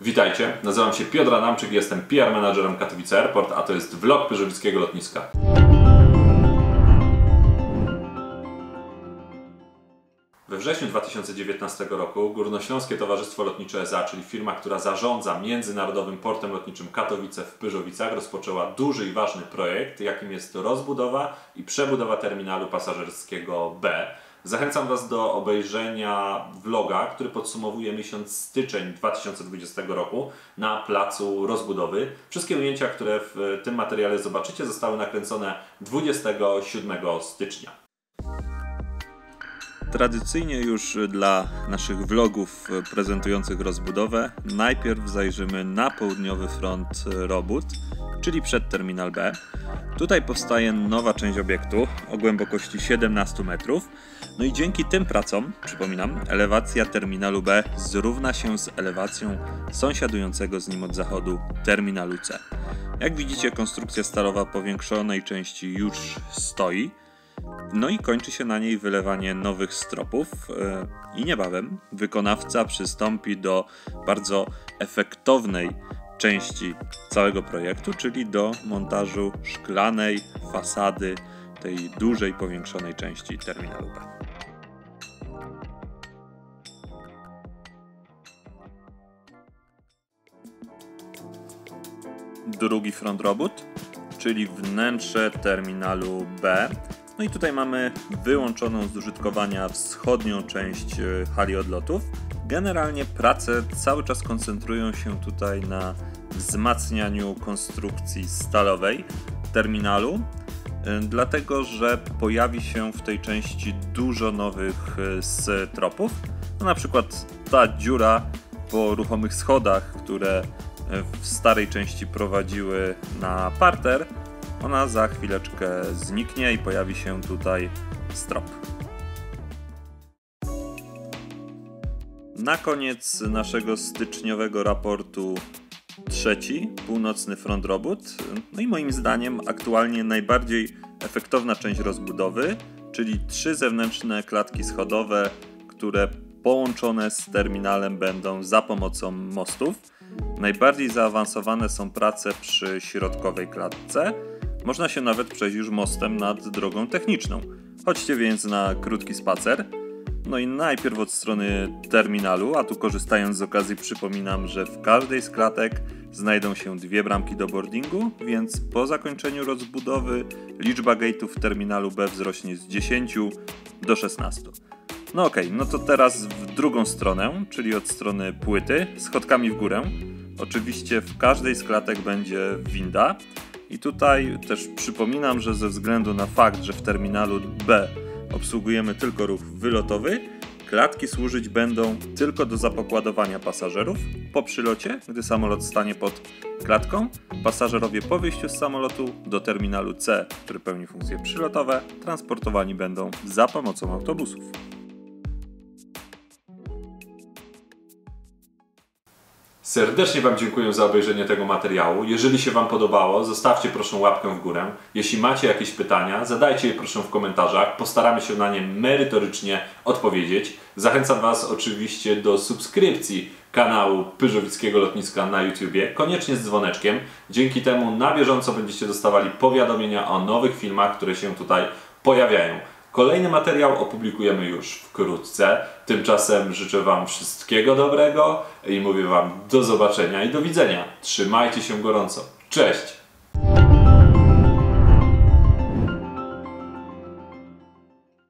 Witajcie, nazywam się Piotr Adamczyk, jestem PR menadżerem Katowice Airport, a to jest vlog Pyrzowickiego Lotniska. We wrześniu 2019 roku Górnośląskie Towarzystwo Lotnicze SA, czyli firma, która zarządza Międzynarodowym Portem Lotniczym Katowice w Pyrzowicach, rozpoczęła duży i ważny projekt, jakim jest rozbudowa i przebudowa terminalu pasażerskiego B. Zachęcam Was do obejrzenia vloga, który podsumowuje miesiąc styczeń 2020 roku na placu rozbudowy. Wszystkie ujęcia, które w tym materiale zobaczycie, zostały nakręcone 27 stycznia. Tradycyjnie już dla naszych vlogów prezentujących rozbudowę najpierw zajrzymy na południowy front robót, czyli przed terminal B. Tutaj powstaje nowa część obiektu o głębokości 17 metrów. No i dzięki tym pracom, przypominam, elewacja terminalu B zrówna się z elewacją sąsiadującego z nim od zachodu terminalu C. Jak widzicie, konstrukcja stalowa powiększonej części już stoi. No i kończy się na niej wylewanie nowych stropów e, i niebawem wykonawca przystąpi do bardzo efektownej części całego projektu, czyli do montażu szklanej fasady tej dużej powiększonej części terminalu B. Drugi front robót, czyli wnętrze terminalu B. No i tutaj mamy wyłączoną z użytkowania wschodnią część e, hali odlotów. Generalnie prace cały czas koncentrują się tutaj na wzmacnianiu konstrukcji stalowej terminalu, e, dlatego że pojawi się w tej części dużo nowych e, stropów. No na przykład ta dziura po ruchomych schodach, które w starej części prowadziły na parter, ona za chwileczkę zniknie i pojawi się tutaj strop. Na koniec naszego styczniowego raportu trzeci, północny front robót. No i moim zdaniem aktualnie najbardziej efektowna część rozbudowy, czyli trzy zewnętrzne klatki schodowe, które połączone z terminalem będą za pomocą mostów. Najbardziej zaawansowane są prace przy środkowej klatce. Można się nawet przejść już mostem nad drogą techniczną. Chodźcie więc na krótki spacer. No i najpierw od strony terminalu, a tu korzystając z okazji przypominam, że w każdej z klatek znajdą się dwie bramki do boardingu, więc po zakończeniu rozbudowy liczba gate'ów w terminalu B wzrośnie z 10 do 16. No okej, no to teraz w drugą stronę, czyli od strony płyty, schodkami w górę. Oczywiście w każdej z klatek będzie winda. I tutaj też przypominam, że ze względu na fakt, że w terminalu B obsługujemy tylko ruch wylotowy, klatki służyć będą tylko do zapokładowania pasażerów po przylocie, gdy samolot stanie pod klatką. Pasażerowie po wyjściu z samolotu do terminalu C, który pełni funkcje przylotowe, transportowani będą za pomocą autobusów. Serdecznie Wam dziękuję za obejrzenie tego materiału. Jeżeli się Wam podobało, zostawcie proszę łapkę w górę. Jeśli macie jakieś pytania, zadajcie je proszę w komentarzach. Postaramy się na nie merytorycznie odpowiedzieć. Zachęcam Was oczywiście do subskrypcji kanału Pyrzowickiego Lotniska na YouTubie, koniecznie z dzwoneczkiem. Dzięki temu na bieżąco będziecie dostawali powiadomienia o nowych filmach, które się tutaj pojawiają. Kolejny materiał opublikujemy już wkrótce. Tymczasem życzę Wam wszystkiego dobrego i mówię Wam do zobaczenia i do widzenia. Trzymajcie się gorąco. Cześć!